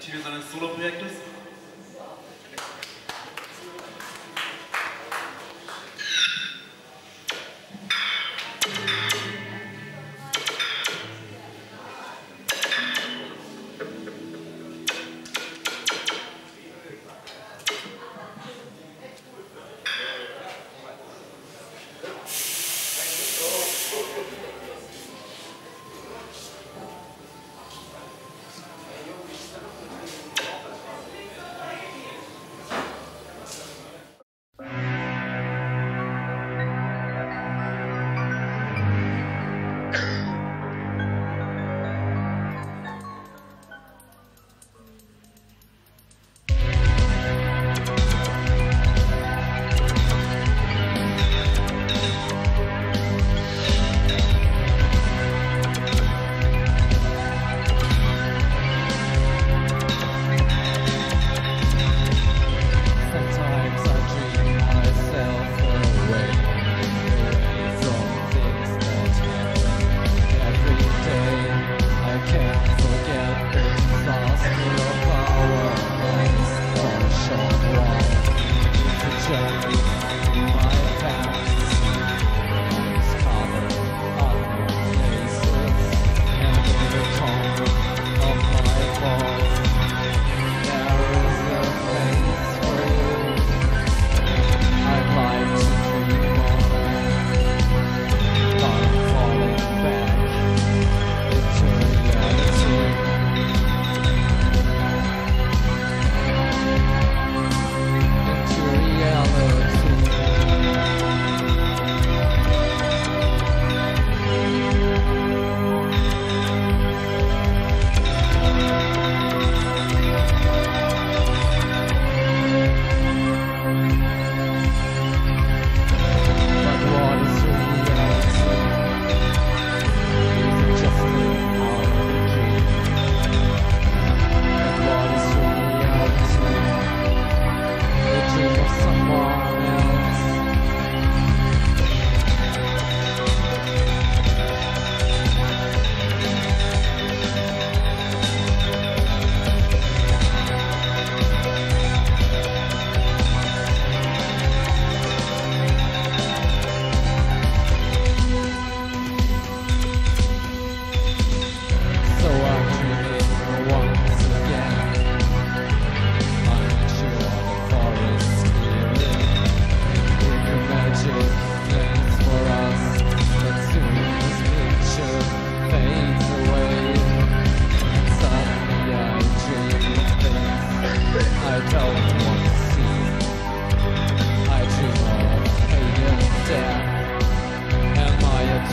Titel seines Soloprojektes. Thank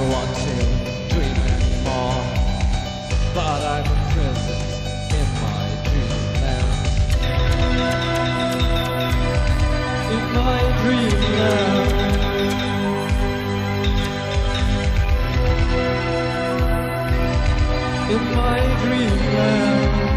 Want to dream more. But I'm imprisoned in my dreamland. In my dreamland. In my dreamland.